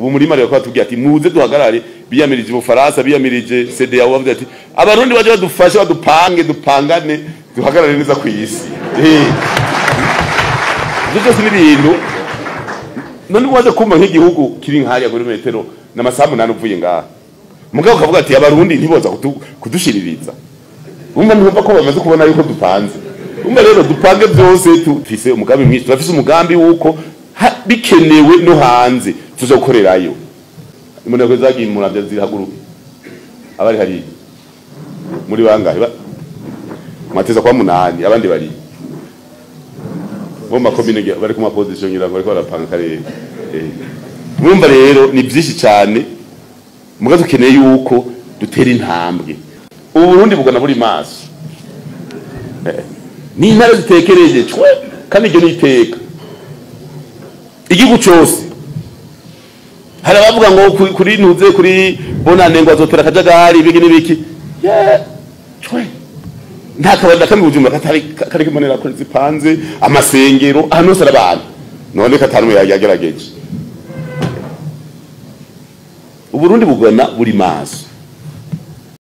ubu muri mari bakaba batubwiye ati muze duhagarare. Biyamirije ubufaransa biyamirije CEDEAO bavuze ati abarundi baje badufashe badupange dupangane duhagarare neza ku isi. Eh. ibyo byose ni ibintu. None waje kumva nk'igihugu kiri nk'ahariya kuri metero n'amasaha umunani uvuye ngaha. Mugabo ukavuga ati abarundi ntiboza kudu- kudushiririza. Umva ntibumva ko bamaze kubona yuko dupanze. Umva rero dupange byose tufise umugambi mwinshi. Turafise umugambi wuko bikenewe no hanze tuza gukorerayo imboneko zagiye muravya zirahaguruka abari hariya muri bangahe? Ba- mwateza kwa munani abandi bari. Bo makomine bari ku mapozisiyo ngira bariko barapanga akarere Eh. mwumva rero ni byinshi cyane. Muga dukeneye yuko dutera intambwe. Ubu bugana buri maso. Eh. ni intara zitekereje cwe kandi iryo ni iteka. Igihugu cyose. Hari abavuga ngo ku- kuri ntuze kuri bonane ngo azotera akajagari ibiki n'ibiki. Nta kabari na kamwe bujumbura katari kari kimonera kuri zipanze amasengero ahantu hose ari abantu. None katanu yagerageje. Uburundi bugana buri maso.